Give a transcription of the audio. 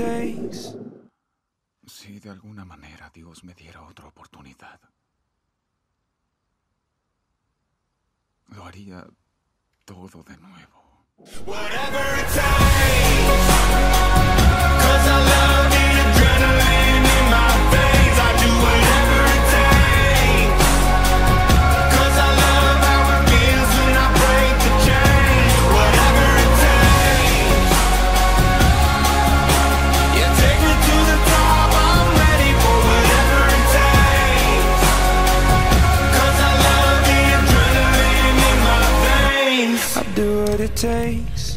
takes. Si de alguna manera Dios me diera otra oportunidad, lo haría todo de nuevo. Whatever it takes. Do what it takes.